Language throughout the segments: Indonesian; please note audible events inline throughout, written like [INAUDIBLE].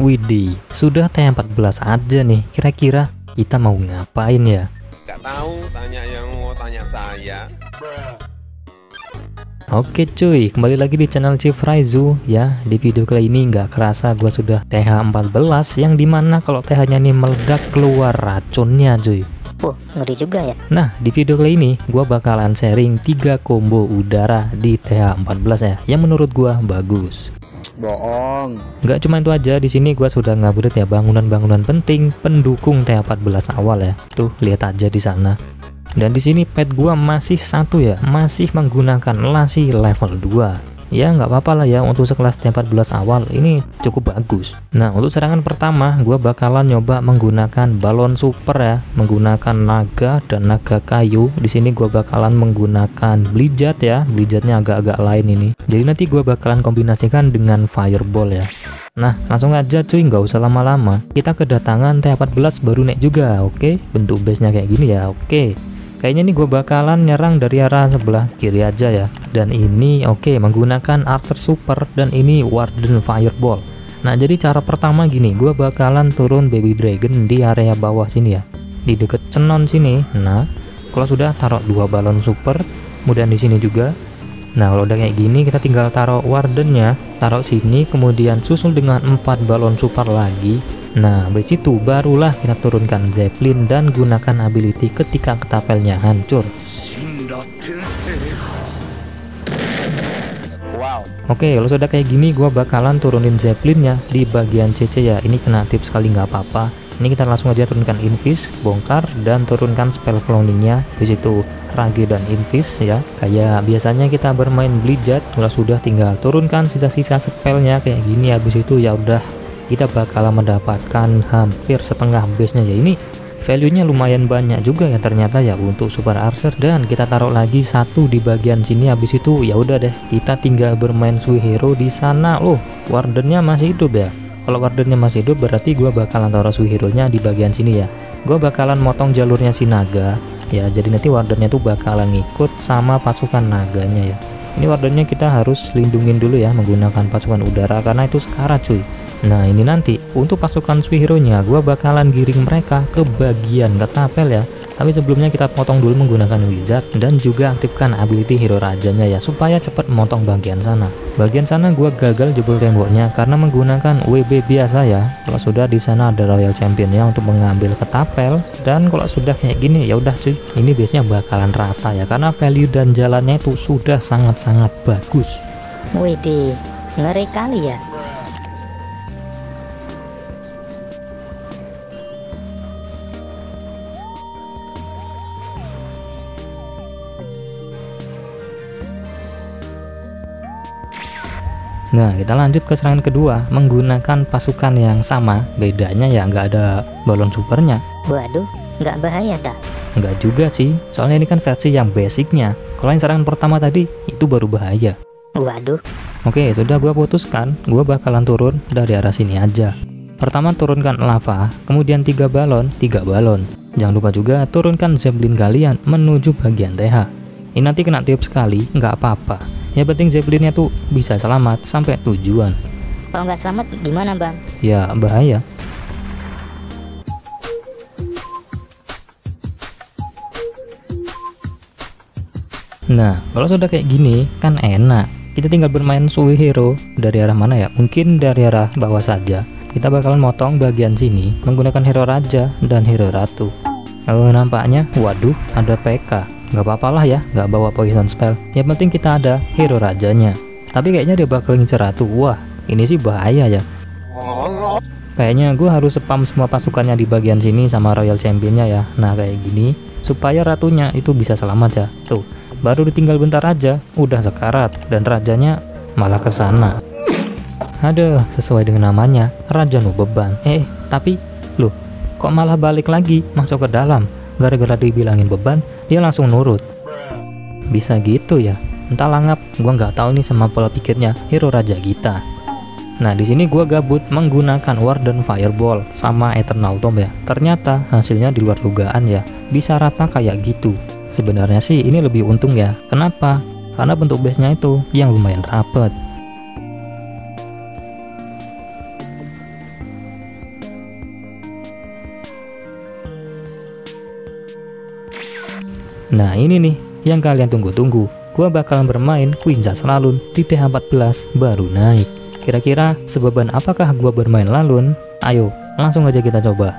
Widih, sudah T14 aja nih. Kira-kira kita mau ngapain ya? Gak tahu, tanya yang mau tanya saya. Oke cuy, kembali lagi di channel Chief Raizu ya. Di video kali ini nggak kerasa gue sudah TH14 yang di mana kalau TH-nya nih meledak keluar racunnya cuy. Wah, ngeri juga ya. Nah, di video kali ini gue bakalan sharing 3 combo udara di TH14 ya, yang menurut gue bagus. Bohong. Nggak cuma itu aja, di sini gue sudah ngupdate ya bangunan-bangunan penting pendukung TH14 awal ya. Tuh, lihat aja di sana. Dan di sini pet gua masih satu ya, masih menggunakan lasi level 2. Ya nggak apa-apa lah ya untuk sekelas T14 awal ini cukup bagus. Nah untuk serangan pertama gua bakalan nyoba menggunakan balon super ya, menggunakan naga dan naga kayu. Di sini gua bakalan menggunakan blizzard ya, blizzardnya agak-agak lain ini. Jadi nanti gua bakalan kombinasikan dengan fireball ya. Nah, langsung aja cuy, nggak usah lama-lama. Kita kedatangan T14 baru naik juga, oke? Bentuk base-nya kayak gini ya, oke. Kayaknya nih gue bakalan nyerang dari arah sebelah kiri aja ya. Dan ini oke okay, menggunakan Archer Super dan ini Warden Fireball. Nah jadi cara pertama gini, gue bakalan turun Baby Dragon di area bawah sini ya, di deket cenon sini. Nah kalau sudah taruh dua balon super, kemudian di sini juga. Nah kalau udah kayak gini kita tinggal taruh Wardennya, taruh sini, kemudian susul dengan empat balon super lagi Nah, habis itu barulah kita turunkan Zeppelin dan gunakan ability ketika ketapelnya hancur. Wow. Oke, kalau sudah kayak gini, gua bakalan turunin Zeppelinnya di bagian CC ya. Ini kena tips sekali nggak apa-apa. Ini kita langsung aja turunkan Invis, bongkar, dan turunkan spell cloningnya. Di situ Rage dan Invis ya. Kayak biasanya kita bermain Blizzard, kalau sudah tinggal turunkan sisa-sisa spellnya kayak gini. Habis itu ya udah kita bakalan mendapatkan hampir setengah base nya ya. Ini value nya lumayan banyak juga ya ternyata ya untuk super archer. Dan kita taruh lagi satu di bagian sini habis itu ya udah deh kita tinggal bermain sui hero di sana. Loh wardennya masih hidup ya? Kalau wardennya masih hidup berarti gua bakalan taruh sui hero nya di bagian sini ya. Gua bakalan motong jalurnya si naga ya jadi nanti wardennya tuh bakalan ngikut sama pasukan naganya ya. Ini wardennya kita harus lindungin dulu ya menggunakan pasukan udara karena itu sekarat cuy Nah ini nanti untuk pasukan Suihiro nya gue bakalan giring mereka ke bagian ketapel ya. Tapi sebelumnya kita potong dulu menggunakan wizard dan juga aktifkan ability hero rajanya ya supaya cepat memotong bagian sana. Bagian sana gue gagal jebol temboknya karena menggunakan WB biasa ya. Kalau sudah di sana ada royal championnya untuk mengambil ketapel. Dan kalau sudah kayak gini ya udah cuy ini biasanya bakalan rata ya karena value dan jalannya itu sudah sangat-sangat bagus. Widih, ngeri kali ya. Nah kita lanjut ke serangan kedua menggunakan pasukan yang sama. Bedanya ya nggak ada balon supernya. Waduh, nggak bahaya tak? nggak juga sih soalnya ini kan versi yang basicnya. Kalau yang serangan pertama tadi itu baru bahaya. Waduh, Oke sudah gua putuskan gua bakalan turun dari arah sini aja. Pertama turunkan lava kemudian tiga balon tiga balon. Jangan lupa juga turunkan zeppelin kalian menuju bagian TH ini nanti kena tips sekali nggak apa-apa yang penting zeppelinnya tuh bisa selamat sampai tujuan kalau nggak selamat gimana bang? ya bahaya Nah, kalau sudah kayak gini kan enak. Kita tinggal bermain Sui Hero dari arah mana ya? Mungkin dari arah bawah saja. Kita bakalan motong bagian sini menggunakan hero raja dan hero ratu. Oh, nampaknya, waduh, ada PK. Gak apa-apa lah ya, gak bawa poison spell. Yang penting kita ada hero rajanya. Tapi kayaknya dia bakal ngincer ratu. Wah, ini sih bahaya ya. Kayaknya gue harus spam semua pasukannya di bagian sini sama royal championnya ya. Nah kayak gini supaya ratunya itu bisa selamat ya. Tuh, baru ditinggal bentar aja, udah sekarat dan rajanya malah ke sana. Aduh, sesuai dengan namanya, Raja Nu Beban. Eh, tapi loh, kok malah balik lagi masuk ke dalam? Gara-gara dibilangin beban, dia langsung nurut. Bisa gitu ya? Entah langap, gua nggak tahu nih sama pola pikirnya hero Raja kita. Nah, di sini gua gabut menggunakan Warden Fireball sama Eternal Tomb ya. Ternyata hasilnya di luar dugaan ya. Bisa rata kayak gitu. Sebenarnya sih ini lebih untung ya. Kenapa? Karena bentuk base-nya itu yang lumayan rapet. Nah ini nih yang kalian tunggu-tunggu. Gua bakalan bermain Quinzas Lalun di TH14 baru naik. Kira-kira sebeban apakah gua bermain Lalun? Ayo langsung aja kita coba.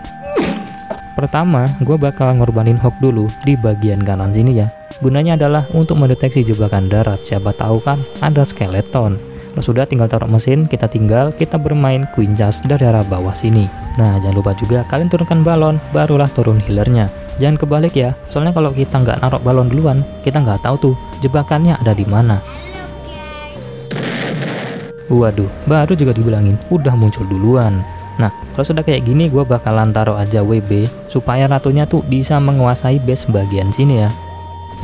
Pertama, gue bakal ngorbanin hook dulu di bagian kanan sini ya. Gunanya adalah untuk mendeteksi jebakan darat. Siapa tahu kan ada skeleton. Kalau sudah tinggal taruh mesin, kita tinggal kita bermain queen jazz dari arah bawah sini. Nah, jangan lupa juga kalian turunkan balon, barulah turun healernya. Jangan kebalik ya, soalnya kalau kita nggak naruh balon duluan, kita nggak tahu tuh jebakannya ada di mana. Waduh, baru juga dibilangin, udah muncul duluan. Nah, kalau sudah kayak gini gue bakalan taruh aja WB supaya ratunya tuh bisa menguasai base bagian sini ya.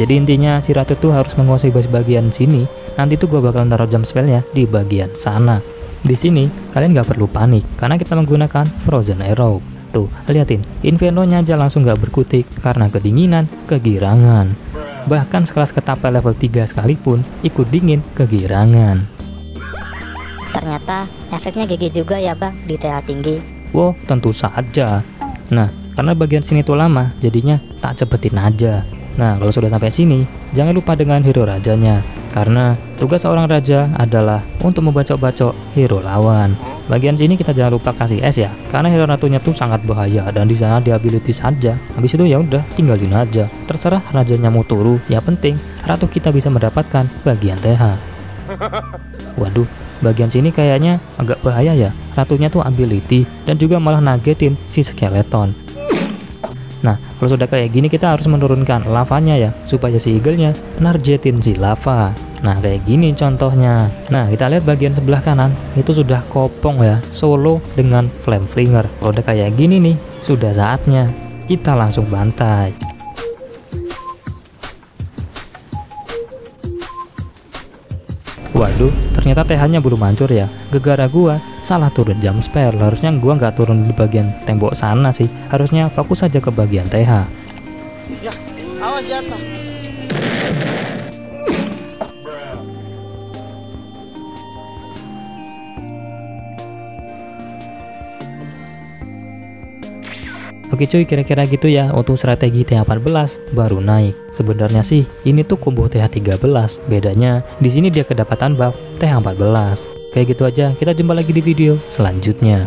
Jadi intinya si ratu tuh harus menguasai base bagian sini. Nanti tuh gue bakalan taruh jam spellnya di bagian sana. Di sini kalian gak perlu panik karena kita menggunakan Frozen Arrow. Tuh, liatin, Inferno-nya aja langsung gak berkutik karena kedinginan, kegirangan. Bahkan sekelas ketapel level 3 sekalipun ikut dingin, kegirangan. Ternyata efeknya GG juga ya bang di TA tinggi. Wow, tentu saja. Nah, karena bagian sini tuh lama, jadinya tak cepetin aja. Nah, kalau sudah sampai sini, jangan lupa dengan hero rajanya. Karena tugas seorang raja adalah untuk membacok-bacok hero lawan. Bagian sini kita jangan lupa kasih es ya, karena hero ratunya tuh sangat bahaya dan di sana di ability saja. Habis itu ya udah tinggalin aja. Terserah rajanya mau turu, ya penting ratu kita bisa mendapatkan bagian TH. [LAUGHS] Waduh, bagian sini kayaknya agak bahaya ya. Ratunya tuh ability dan juga malah nagetin si skeleton. Nah, kalau sudah kayak gini kita harus menurunkan lavanya ya, supaya si eagle-nya narjetin si lava. Nah, kayak gini contohnya. Nah, kita lihat bagian sebelah kanan, itu sudah kopong ya, solo dengan flame flinger. Kalau udah kayak gini nih, sudah saatnya kita langsung bantai. Waduh, ternyata TH-nya belum hancur ya. Gegara gua salah turun jam spare. Harusnya gua nggak turun di bagian tembok sana sih. Harusnya fokus saja ke bagian TH. Ya, awas jatuh. Oke cuy, kira-kira gitu ya untuk strategi TH14 baru naik. Sebenarnya sih ini tuh combo TH13. Bedanya di sini dia kedapatan buff TH14. Kayak gitu aja, kita jumpa lagi di video selanjutnya.